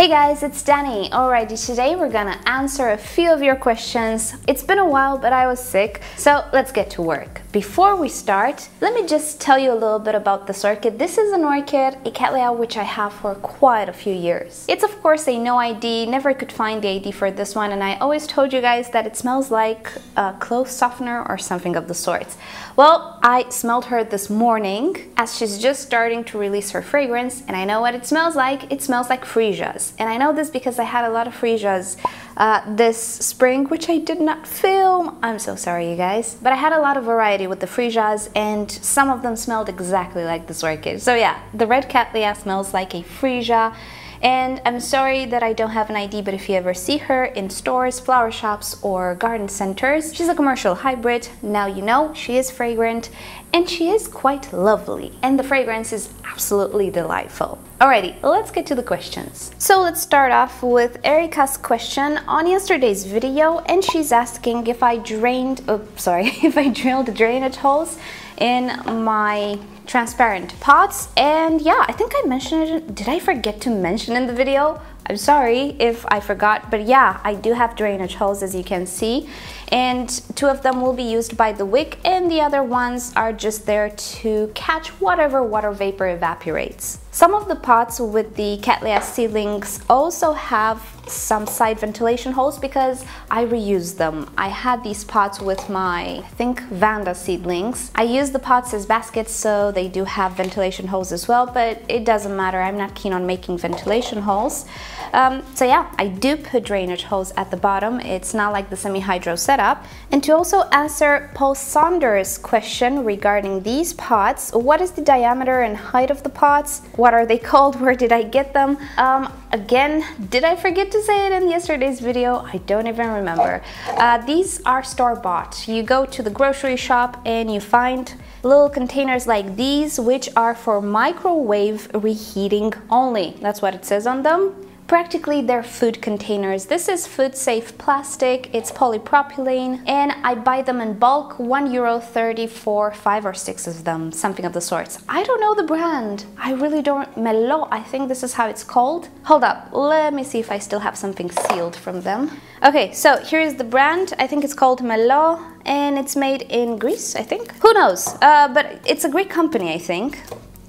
Hey guys, it's Danny. Alrighty, today we're gonna answer a few of your questions. It's been a while, but I was sick, so let's get to work. Before we start, let me just tell you a little bit about this orchid. This is an orchid, a Cattleya, which I have for quite a few years. It's of course a no ID, never could find the ID for this one, and I always told you guys that it smells like a clothes softener or something of the sorts. Well, I smelled her this morning as she's just starting to release her fragrance, and I know what it smells like. It smells like freesias. And I know this because I had a lot of freesias uh, this spring, which I did not film. I'm so sorry, you guys. But I had a lot of variety with the freesias, and some of them smelled exactly like this orchid. So yeah, the red cattleya smells like a freesia. And I'm sorry that I don't have an ID, but if you ever see her in stores, flower shops, or garden centers, she's a commercial hybrid. Now you know she is fragrant and she is quite lovely. And the fragrance is absolutely delightful. Alrighty, let's get to the questions. So let's start off with Erica's question on yesterday's video and she's asking if I drained, oh sorry, if I drilled drainage holes in my transparent pots and yeah I think I mentioned it did I forget to mention in the video I'm sorry if I forgot but yeah I do have drainage holes as you can see and two of them will be used by the wick and the other ones are just there to catch whatever water vapor evaporates. Some of the pots with the Cattleya seedlings also have some side ventilation holes because I reuse them. I had these pots with my, I think, Vanda seedlings. I use the pots as baskets so they do have ventilation holes as well, but it doesn't matter. I'm not keen on making ventilation holes. Um, so yeah, I do put drainage holes at the bottom. It's not like the semi-hydro setup. And to also answer Paul Saunders' question regarding these pots, what is the diameter and height of the pots? What are they called? Where did I get them? Um, again, did I forget to say it in yesterday's video? I don't even remember. Uh, these are store-bought. You go to the grocery shop and you find little containers like these, which are for microwave reheating only. That's what it says on them practically they're food containers. This is food safe plastic, it's polypropylene, and I buy them in bulk, one euro 30 for five or six of them, something of the sorts. I don't know the brand. I really don't, Melo, I think this is how it's called. Hold up, let me see if I still have something sealed from them. Okay, so here's the brand. I think it's called Melo and it's made in Greece, I think. Who knows? Uh, but it's a Greek company, I think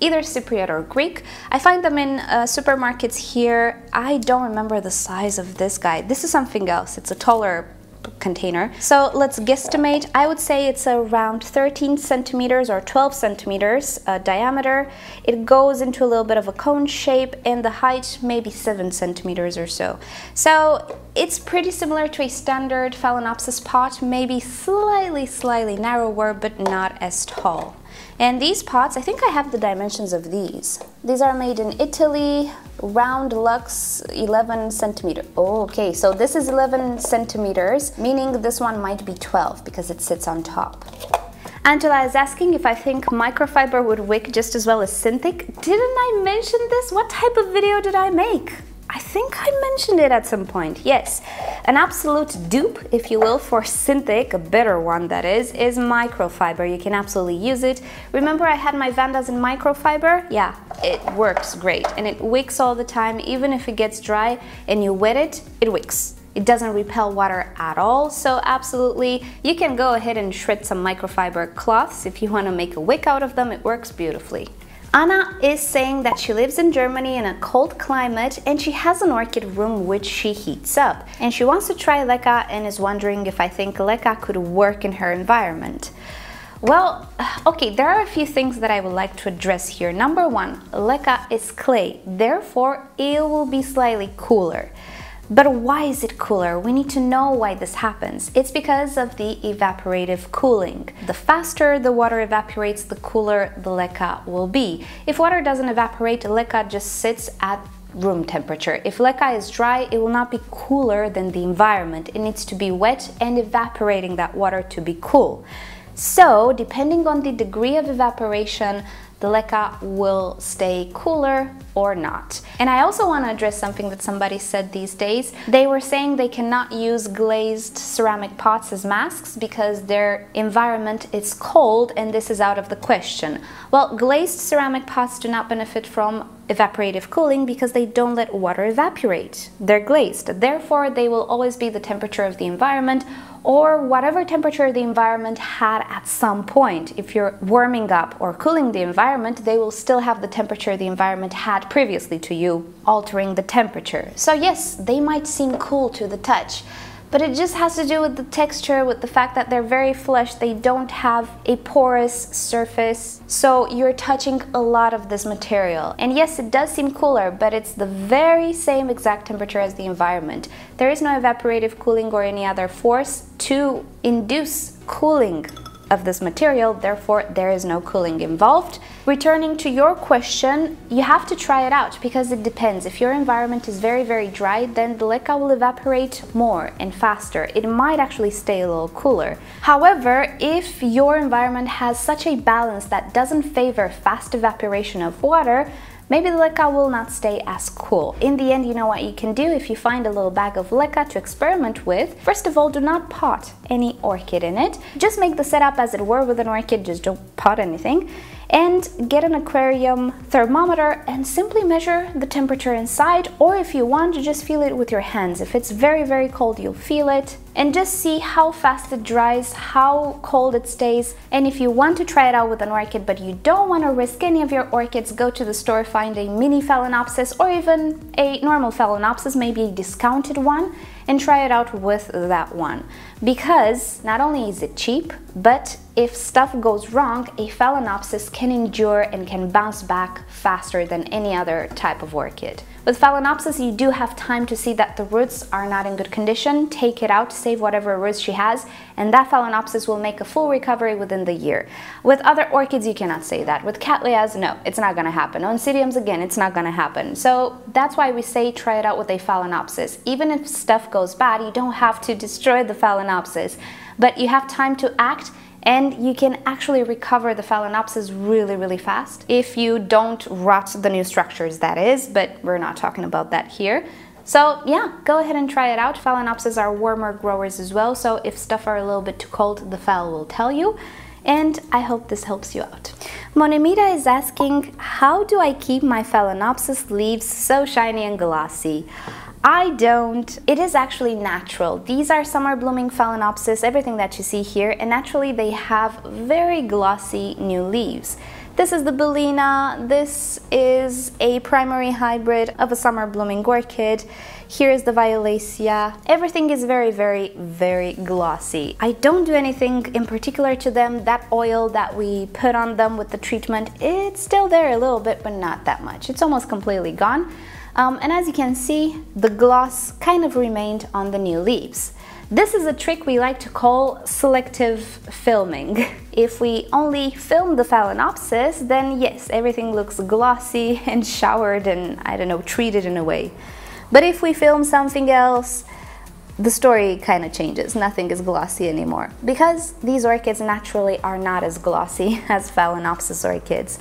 either Cypriot or Greek. I find them in uh, supermarkets here. I don't remember the size of this guy. This is something else. It's a taller container. So let's guesstimate. I would say it's around 13 centimeters or 12 centimeters uh, diameter. It goes into a little bit of a cone shape and the height maybe 7 centimeters or so. So it's pretty similar to a standard Phalaenopsis pot, maybe slightly, slightly narrower, but not as tall. And these pots, I think I have the dimensions of these. These are made in Italy, round lux 11 centimeter. Oh, okay, so this is 11 centimeters, meaning this one might be 12 because it sits on top. Angela is asking if I think microfiber would wick just as well as Synthic. Didn't I mention this? What type of video did I make? I think I mentioned it at some point, yes. An absolute dupe, if you will, for Synthic, a better one that is, is microfiber. You can absolutely use it. Remember I had my Vandas in microfiber? Yeah, it works great and it wicks all the time. Even if it gets dry and you wet it, it wicks. It doesn't repel water at all, so absolutely you can go ahead and shred some microfiber cloths if you want to make a wick out of them. It works beautifully. Anna is saying that she lives in Germany in a cold climate and she has an orchid room which she heats up. And she wants to try leca and is wondering if I think leca could work in her environment. Well, okay, there are a few things that I would like to address here. Number one, leca is clay, therefore it will be slightly cooler. But why is it cooler? We need to know why this happens. It's because of the evaporative cooling. The faster the water evaporates, the cooler the leca will be. If water doesn't evaporate, leca just sits at room temperature. If leca is dry, it will not be cooler than the environment. It needs to be wet and evaporating that water to be cool. So, depending on the degree of evaporation, the leca will stay cooler or not. And I also want to address something that somebody said these days. They were saying they cannot use glazed ceramic pots as masks because their environment is cold and this is out of the question. Well, glazed ceramic pots do not benefit from evaporative cooling because they don't let water evaporate. They're glazed. Therefore, they will always be the temperature of the environment or whatever temperature the environment had at some point. If you're warming up or cooling the environment, they will still have the temperature the environment had previously to you, altering the temperature. So yes, they might seem cool to the touch, but it just has to do with the texture, with the fact that they're very flush, they don't have a porous surface, so you're touching a lot of this material. And yes, it does seem cooler, but it's the very same exact temperature as the environment. There is no evaporative cooling or any other force to induce cooling of this material, therefore there is no cooling involved. Returning to your question, you have to try it out because it depends. If your environment is very, very dry, then the leca will evaporate more and faster. It might actually stay a little cooler. However, if your environment has such a balance that doesn't favor fast evaporation of water, maybe the leca will not stay as cool. In the end, you know what you can do if you find a little bag of leca to experiment with. First of all, do not pot any orchid in it. Just make the setup as it were with an orchid, just don't pot anything and get an aquarium thermometer and simply measure the temperature inside or if you want just feel it with your hands. If it's very very cold you'll feel it and just see how fast it dries, how cold it stays and if you want to try it out with an orchid but you don't want to risk any of your orchids, go to the store, find a mini Phalaenopsis or even a normal Phalaenopsis, maybe a discounted one and try it out with that one. Because not only is it cheap, but if stuff goes wrong, a Phalaenopsis can endure and can bounce back faster than any other type of orchid. With Phalaenopsis, you do have time to see that the roots are not in good condition, take it out, save whatever roots she has, and that Phalaenopsis will make a full recovery within the year. With other orchids, you cannot say that. With Cattleyas, no, it's not gonna happen. On Oncidiums, again, it's not gonna happen. So that's why we say try it out with a Phalaenopsis. Even if stuff goes bad, you don't have to destroy the Phalaenopsis, but you have time to act and you can actually recover the phalaenopsis really really fast if you don't rot the new structures that is but we're not talking about that here so yeah go ahead and try it out phalaenopsis are warmer growers as well so if stuff are a little bit too cold the phal will tell you and I hope this helps you out. Monemita is asking, how do I keep my Phalaenopsis leaves so shiny and glossy? I don't. It is actually natural. These are summer blooming Phalaenopsis, everything that you see here, and naturally they have very glossy new leaves. This is the Bellina, this is a primary hybrid of a summer blooming orchid. Here is the Violacea. Everything is very, very, very glossy. I don't do anything in particular to them. That oil that we put on them with the treatment, it's still there a little bit, but not that much. It's almost completely gone. Um, and as you can see, the gloss kind of remained on the new leaves. This is a trick we like to call selective filming. If we only film the Phalaenopsis, then yes, everything looks glossy and showered and, I don't know, treated in a way. But if we film something else, the story kind of changes. Nothing is glossy anymore because these orchids naturally are not as glossy as Phalaenopsis orchids.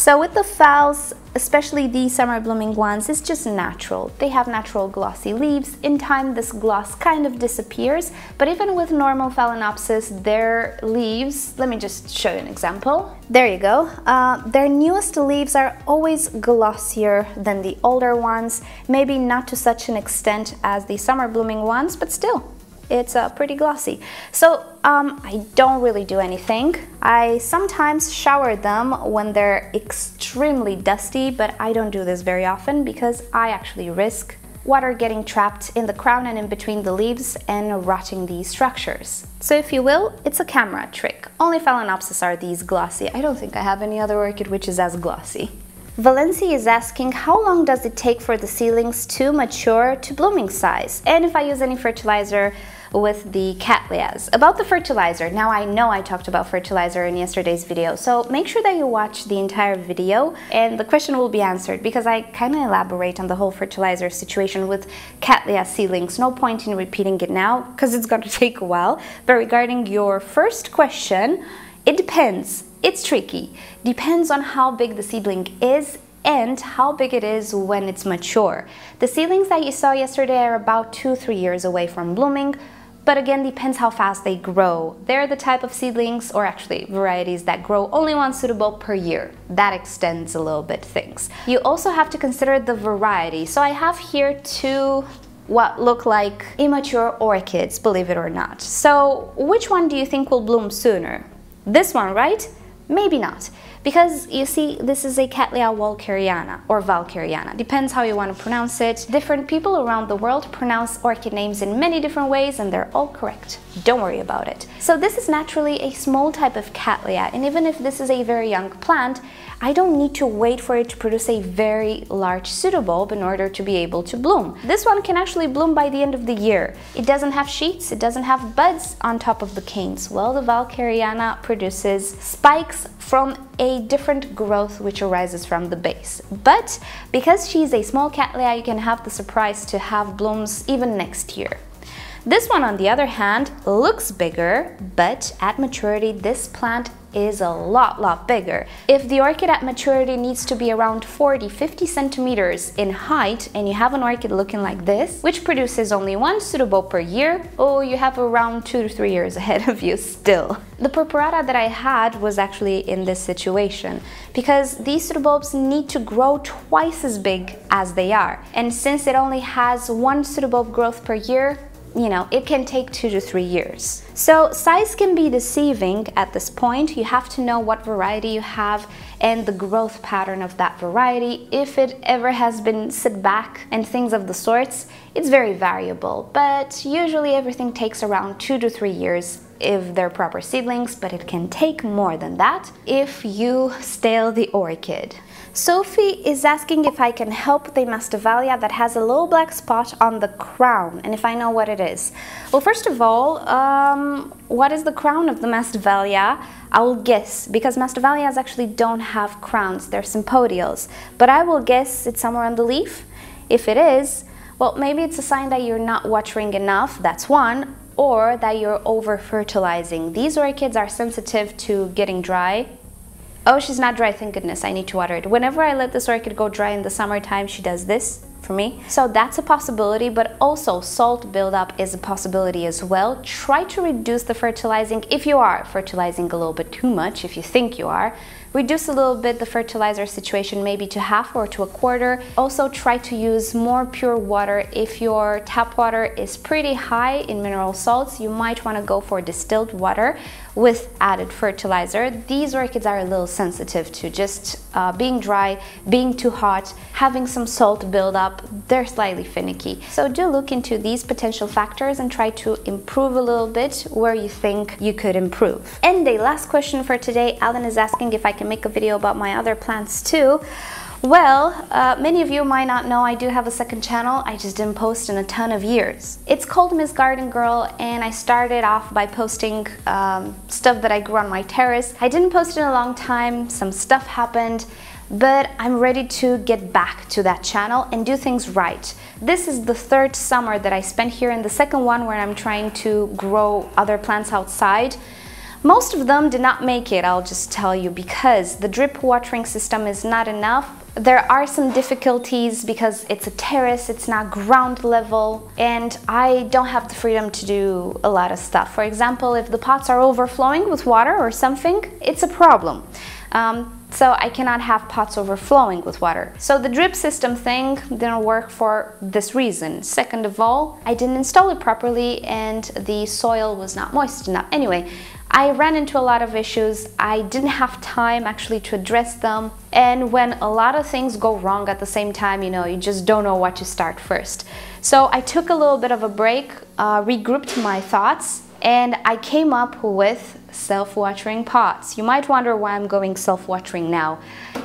So with the phals, especially these summer blooming ones, it's just natural. They have natural glossy leaves. In time, this gloss kind of disappears, but even with normal Phalaenopsis, their leaves, let me just show you an example. There you go. Uh, their newest leaves are always glossier than the older ones, maybe not to such an extent as the summer blooming ones, but still, it's uh, pretty glossy. So um, I don't really do anything. I sometimes shower them when they're extremely dusty, but I don't do this very often because I actually risk water getting trapped in the crown and in between the leaves and rotting these structures. So if you will, it's a camera trick. Only Phalaenopsis are these glossy. I don't think I have any other orchid which is as glossy. Valency is asking how long does it take for the seedlings to mature to blooming size and if I use any fertilizer with the Cattleyas. About the fertilizer, now I know I talked about fertilizer in yesterday's video, so make sure that you watch the entire video and the question will be answered because I kind of elaborate on the whole fertilizer situation with Cattleya seedlings. No point in repeating it now because it's going to take a while. But regarding your first question, it depends. It's tricky. Depends on how big the seedling is and how big it is when it's mature. The seedlings that you saw yesterday are about 2-3 years away from blooming, but again depends how fast they grow. They're the type of seedlings or actually varieties that grow only one pseudobulb per year. That extends a little bit things. You also have to consider the variety. So I have here two what look like immature orchids, believe it or not. So which one do you think will bloom sooner? This one, right? Maybe not. Because you see, this is a Cattleya walkeriana or valkeriana, depends how you want to pronounce it. Different people around the world pronounce orchid names in many different ways and they're all correct. Don't worry about it. So this is naturally a small type of Cattleya and even if this is a very young plant, I don't need to wait for it to produce a very large pseudobulb in order to be able to bloom. This one can actually bloom by the end of the year. It doesn't have sheaths, it doesn't have buds on top of the canes. Well, the Valkeriana produces spikes from a different growth which arises from the base. But because she's a small cattleya, you can have the surprise to have blooms even next year. This one, on the other hand, looks bigger, but at maturity, this plant is a lot, lot bigger. If the orchid at maturity needs to be around 40, 50 centimeters in height, and you have an orchid looking like this, which produces only one pseudobulb per year, oh, you have around two to three years ahead of you still. The purpurata that I had was actually in this situation, because these pseudobulbs need to grow twice as big as they are. And since it only has one pseudobulb growth per year, you know, it can take two to three years. So size can be deceiving at this point. You have to know what variety you have and the growth pattern of that variety. If it ever has been set back and things of the sorts, it's very variable, but usually everything takes around two to three years if they're proper seedlings, but it can take more than that if you stale the orchid. Sophie is asking if I can help the Masdevallia that has a little black spot on the crown and if I know what it is. Well, first of all, um, what is the crown of the Masdevallia? I will guess because Masdevallias actually don't have crowns, they're sympodials. But I will guess it's somewhere on the leaf. If it is, well, maybe it's a sign that you're not watering enough, that's one, or that you're over fertilizing. These orchids are sensitive to getting dry Oh, she's not dry, thank goodness, I need to water it. Whenever I let this orchid go dry in the summertime, she does this for me. So that's a possibility, but also salt buildup is a possibility as well. Try to reduce the fertilizing if you are fertilizing a little bit too much, if you think you are. Reduce a little bit the fertilizer situation maybe to half or to a quarter. Also try to use more pure water. If your tap water is pretty high in mineral salts, you might want to go for distilled water with added fertilizer. These orchids are a little sensitive to just uh, being dry, being too hot, having some salt build up. They're slightly finicky. So do look into these potential factors and try to improve a little bit where you think you could improve. And the last question for today, Alan is asking if I can make a video about my other plants too. Well, uh, many of you might not know I do have a second channel, I just didn't post in a ton of years. It's called Miss Garden Girl and I started off by posting um, stuff that I grew on my terrace. I didn't post in a long time, some stuff happened, but I'm ready to get back to that channel and do things right. This is the third summer that I spent here and the second one where I'm trying to grow other plants outside. Most of them did not make it, I'll just tell you, because the drip watering system is not enough. There are some difficulties because it's a terrace, it's not ground level, and I don't have the freedom to do a lot of stuff. For example, if the pots are overflowing with water or something, it's a problem. Um, so I cannot have pots overflowing with water. So the drip system thing didn't work for this reason. Second of all, I didn't install it properly and the soil was not moist enough. Anyway, I ran into a lot of issues. I didn't have time actually to address them. And when a lot of things go wrong at the same time, you know, you just don't know what to start first. So I took a little bit of a break, uh, regrouped my thoughts, and I came up with self-watering pots. You might wonder why I'm going self-watering now.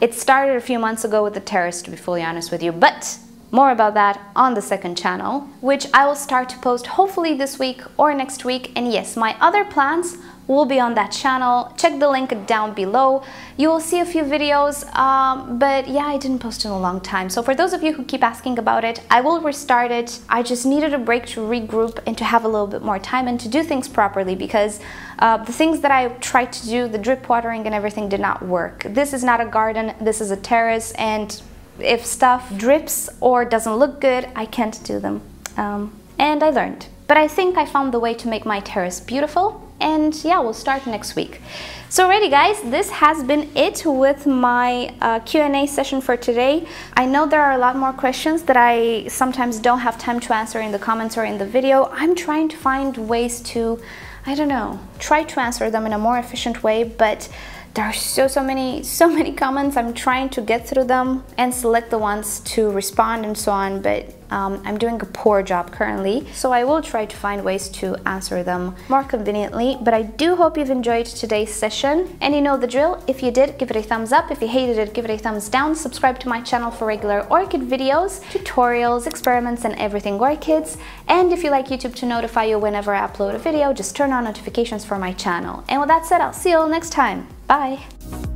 It started a few months ago with the terrace, to be fully honest with you, but more about that on the second channel, which I will start to post hopefully this week or next week. And yes, my other plans will be on that channel. Check the link down below. You will see a few videos, um, but yeah, I didn't post in a long time. So for those of you who keep asking about it, I will restart it. I just needed a break to regroup and to have a little bit more time and to do things properly because uh, the things that I tried to do, the drip watering and everything did not work. This is not a garden, this is a terrace and if stuff drips or doesn't look good, I can't do them. Um, and I learned. But I think I found the way to make my terrace beautiful and yeah, we'll start next week. So already guys, this has been it with my uh, Q&A session for today. I know there are a lot more questions that I sometimes don't have time to answer in the comments or in the video. I'm trying to find ways to, I don't know, try to answer them in a more efficient way, but there are so so many so many comments. I'm trying to get through them and select the ones to respond and so on but um, I'm doing a poor job currently. So I will try to find ways to answer them more conveniently but I do hope you've enjoyed today's session. And you know the drill. If you did give it a thumbs up. If you hated it give it a thumbs down. Subscribe to my channel for regular orchid videos tutorials experiments and everything orchids. And if you like YouTube to notify you whenever I upload a video just turn on notifications for my channel. And with that said I'll see you all next time Bye!